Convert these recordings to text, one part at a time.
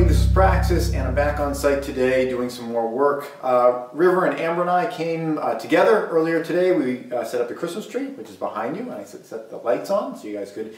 everybody, this is Praxis and I'm back on site today doing some more work. Uh, River and Amber and I came uh, together earlier today. We uh, set up the Christmas tree, which is behind you, and I set, the lights on so you guys could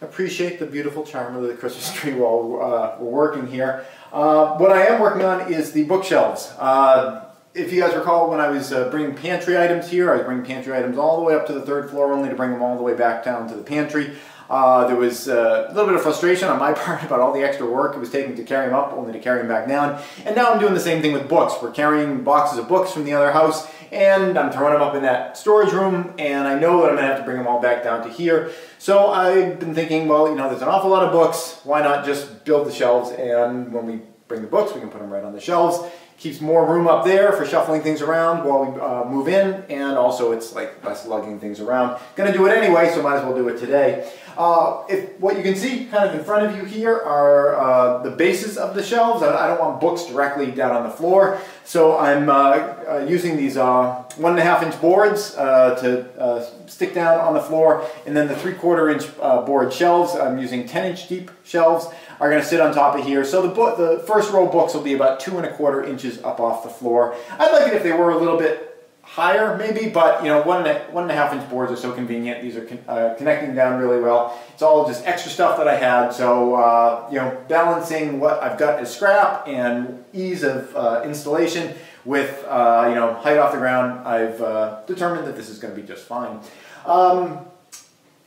appreciate the beautiful charm of the Christmas tree while uh, we're working here. Uh, what I am working on is the bookshelves. Uh, if you guys recall, when I was bringing pantry items here, I was bringing pantry items all the way up to the third floor only to bring them all the way back down to the pantry. Uh, there was uh, a little bit of frustration on my part about all the extra work it was taking to carry them up, only to carry them back down. And now I'm doing the same thing with books. We're carrying boxes of books from the other house, and I'm throwing them up in that storage room, and I know that I'm going to have to bring them all back down to here. So I've been thinking, well, you know, there's an awful lot of books. Why not just build the shelves, and when we bring the books, we can put them right on the shelves keeps more room up there for shuffling things around while we uh, move in, and also it's like less lugging things around. Gonna do it anyway, so might as well do it today. Uh, if what you can see kind of in front of you here are uh, the bases of the shelves. I, I, don't want books directly down on the floor, so I'm uh, uh, using these uh, one and a half inch boards to stick down on the floor, and then the three quarter inch board shelves. I'm using 10 inch deep shelves are going to sit on top of here. So the the first row books will be about two and a quarter inches up off the floor. I'd like it if they were a little bit higher maybe, but you know, one and a, one and a half inch boards are so convenient. These are con uh, connecting down really well. It's all just extra stuff that I had. So, uh, you know, balancing what I've got as scrap and ease of uh, installation with, uh, you know, height off the ground, I've uh, determined that this is going to be just fine. Um,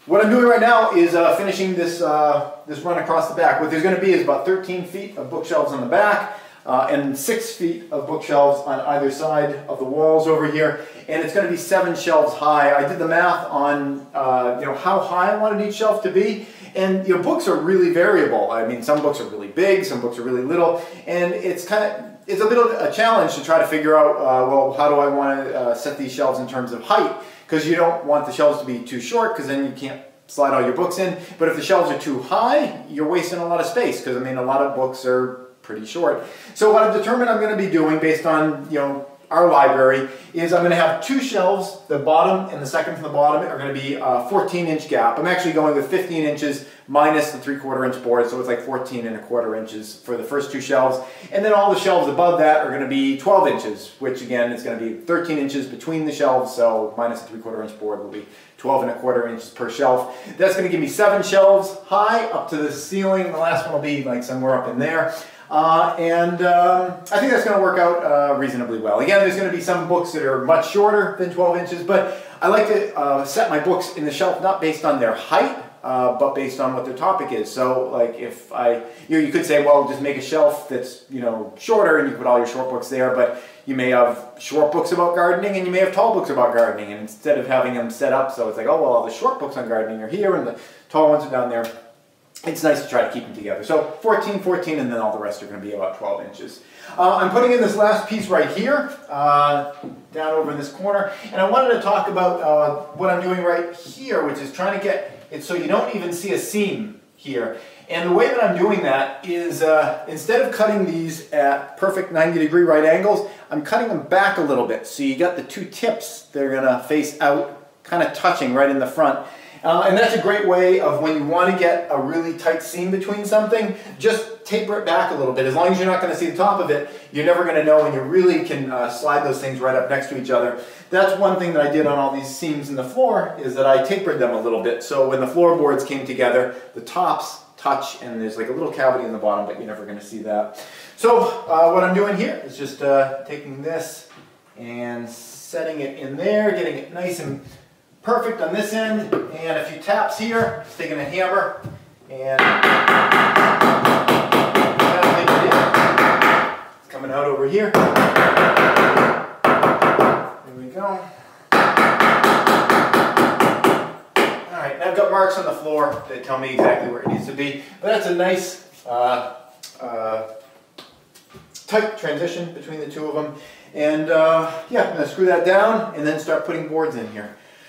what I'm doing right now is uh, finishing this, uh, this run across the back. What there's going to be is about 13 feet of bookshelves on the back uh, and 6 feet of bookshelves on either side of the walls over here. And it's going to be 7 shelves high. I did the math on uh, you know, how high I wanted each shelf to be. And you know, books are really variable. I mean, some books are really big, some books are really little. And it's kind of it's a bit of a challenge to try to figure out, uh, well, how do I want to uh, set these shelves in terms of height? because you don't want the shelves to be too short because then you can't slide all your books in. But if the shelves are too high, you're wasting a lot of space because I mean a lot of books are pretty short. So what I've determined I'm going to be doing based on you know our library is I'm going to have two shelves. The bottom and the second from the bottom are going to be a 14 inch gap. I'm actually going with 15 inches minus the three quarter inch board, so it's like 14 and a quarter inches for the first two shelves. And then all the shelves above that are going to be 12 inches, which again is going to be 13 inches between the shelves, so minus the three quarter inch board will be 12 and a quarter inches per shelf. That's going to give me seven shelves high up to the ceiling. The last one will be like somewhere up in there. Uh, and um, I think that's going to work out uh, reasonably well. Again, there's going to be some books that are much shorter than 12 inches, but I like to uh, set my books in the shelf not based on their height, uh, but based on what their topic is. So, like, if I, you know, you could say, well, just make a shelf that's, you know, shorter and you put all your short books there, but you may have short books about gardening and you may have tall books about gardening. And instead of having them set up so it's like, oh, well, all the short books on gardening are here and the tall ones are down there, it's nice to try to keep them together. So 14, 14, and then all the rest are going to be about 12 inches. Uh, I'm putting in this last piece right here, uh, down over in this corner, and I wanted to talk about uh, what I'm doing right here, which is trying to get it so you don't even see a seam here. And the way that I'm doing that is uh, instead of cutting these at perfect 90 degree right angles, I'm cutting them back a little bit. So you got the two tips, they're gonna face out, kind of touching right in the front. Uh, and that's a great way of when you want to get a really tight seam between something, just taper it back a little bit. As long as you're not going to see the top of it, you're never going to know and you really can uh, slide those things right up next to each other. That's one thing that I did on all these seams in the floor is that I tapered them a little bit. So when the floorboards came together, the tops touch and there's like a little cavity in the bottom, but you're never going to see that. So uh, what I'm doing here is just uh, taking this and setting it in there, getting it nice and perfect on this end, and a few taps here, just taking a hammer, and it's coming out over here. There we go. Alright, I've got marks on the floor that tell me exactly where it needs to be, but that's a nice uh, uh, tight transition between the two of them. And uh, yeah, I'm going to screw that down and then start putting boards in here.